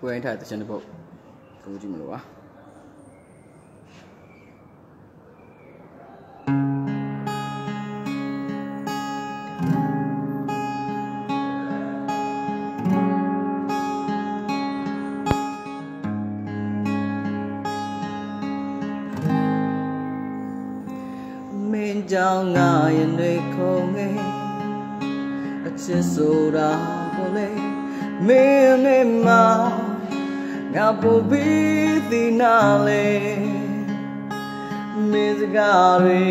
ကိုရင်ထားတဲ့ချင်တဲ့ပုတ်ကိုကြည့်မလို့ပါမင်းကြောင့်ငါရဲ့နေခုံငယ်အချစ်ဆိုတာကိုလေ မင်းနဲ့မငါပူပြီးသီနာလေမင်းစကားတွေ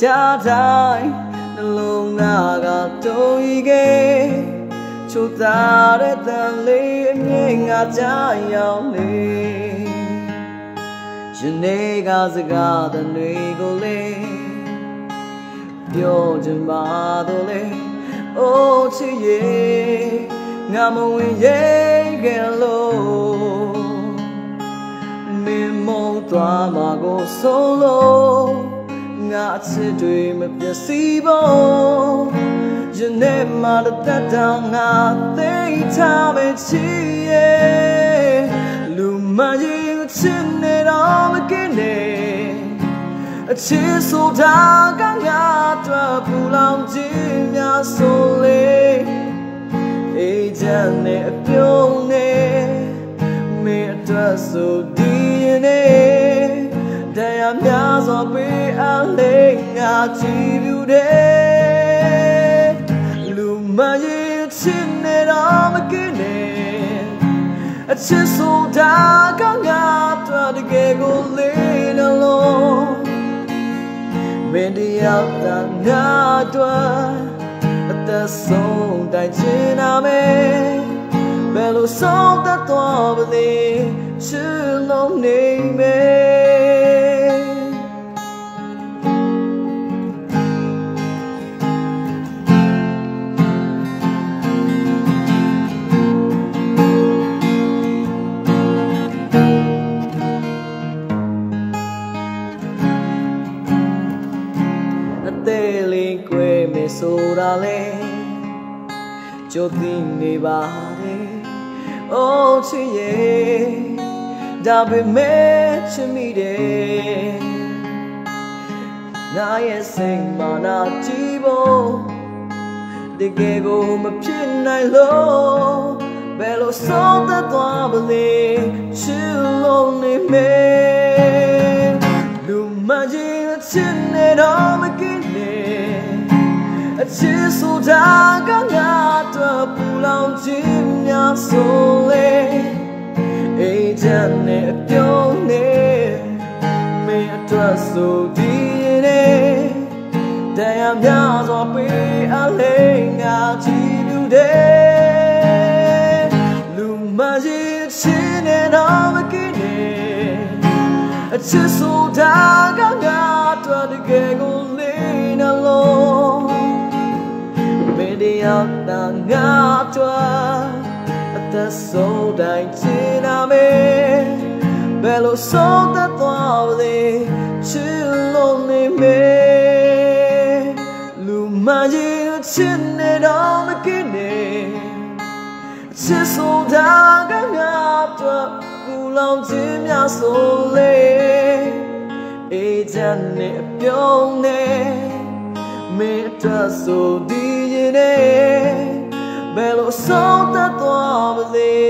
ကြားတိုင်းနှလုံးသားကတုံးဤခဲ့ချိုးသားတဲ့တန်လေးအမြင်ငါကြားရောက်နေယနေ့ကစကားတွေကိုလေပြောချင်ပါတော့လေအိုးချစ်ရဲ့ ငါမဝင်ရဲ့ကလို့မင်းမုံသွားမှာကိုဆုံးလို့ငါအချစ်တွေမပြည့်စည်ဖို့ယနေ့မှတတ်တောင်ငါသိထားပဲချစ်ရဲ့လူမရင်ချစ်နေတော့မကင်းနေအချစ်ဆိုတာကငါတို့ပူလောင်ခြင်းများဆို ဆိုဒီရင်နဲ့တရားများစွာပေးအပ်လေငါချီးပြူတယ်လူမရင်ချစ်နေတော့မကင်းနေအချစ်ဆိုတာကငါတို့တကယ်ကိုလေးနှလုံးမင်းတယောက်သာငါတို့အသက်ဆုံးတိုင်းချင်နာမယ် ဘယ်လိုဆုံးသက်သွားပါလဲချစ်လုံးနေမယ်အသေးလေးကွ ယ်မယ်ဆိုတာလေကြိုသိနေပါလေအိုးချစ်ရဲ့ဒါပေမဲ့ချစ်မိတယ်နာရဲ့စိတ်မာနာကြည့်ဖို့တကယ်ကိုမဖြစ်နိုင်လို့ဘယ်လိုဆုံးသက်သွားပါ ပူလောင်ခြင်းများဆိုလေအေးချမ်းနဲ့အပြုံးနဲ့မင်းအတွက်ဆိုဒီနေ့တရားများစွာပေးအလေးငါကြည့်ပြတယ်လူမကြီးချင်းနဲ့တော့မကင်းနေအချစ်ဆိုတာကငါတို့တကယ်ကိုလေးနှလုံးမင်း တယောက်သာငါတို့အသက်ဆုံးတိုင်းချင်နာမယ်ဘယ်လိုဆုံးသက်သွားလဲချစ်လို့နေမယ်လူမကြီးချစ်နေတော့မကင်းနေချစ်ဆိုတာကငါတို့ကူလောင်ခြင်းများဆိုလေအေးချမ်းနဲ့အပြုံးနဲ့မင်းအတွက်ဆိုဒီရင် နဲ့ဘယ်လိုဆုံးသက်သွားပါလဲ